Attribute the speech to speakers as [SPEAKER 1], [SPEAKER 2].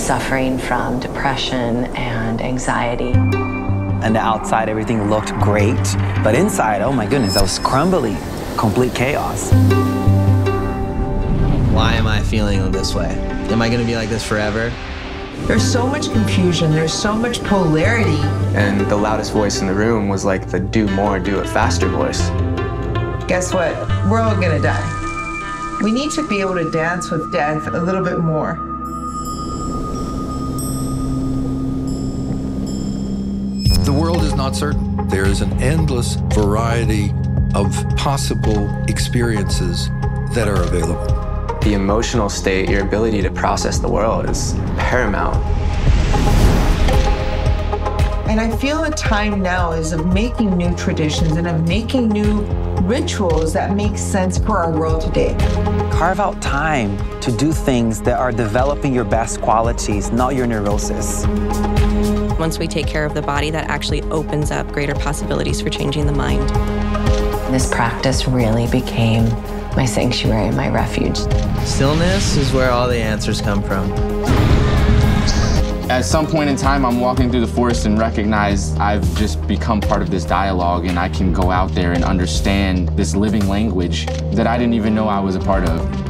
[SPEAKER 1] suffering from depression and anxiety.
[SPEAKER 2] And the outside, everything looked great. But inside, oh my goodness, I was crumbling, complete chaos.
[SPEAKER 3] Why am I feeling this way? Am I going to be like this forever?
[SPEAKER 4] There's so much confusion, there's so much polarity.
[SPEAKER 5] And the loudest voice in the room was like the do more, do it faster voice.
[SPEAKER 4] Guess what? We're all gonna die. We need to be able to dance with death a little bit more.
[SPEAKER 6] Not certain. There is an endless variety of possible experiences that are available.
[SPEAKER 5] The emotional state, your ability to process the world is paramount.
[SPEAKER 4] And I feel the time now is of making new traditions and of making new rituals that make sense for our world today.
[SPEAKER 2] Carve out time to do things that are developing your best qualities, not your neurosis.
[SPEAKER 7] Once we take care of the body, that actually opens up greater possibilities for changing the mind.
[SPEAKER 1] This practice really became my sanctuary, my refuge.
[SPEAKER 3] Stillness is where all the answers come from.
[SPEAKER 8] At some point in time, I'm walking through the forest and recognize I've just become part of this dialogue and I can go out there and understand this living language that I didn't even know I was a part of.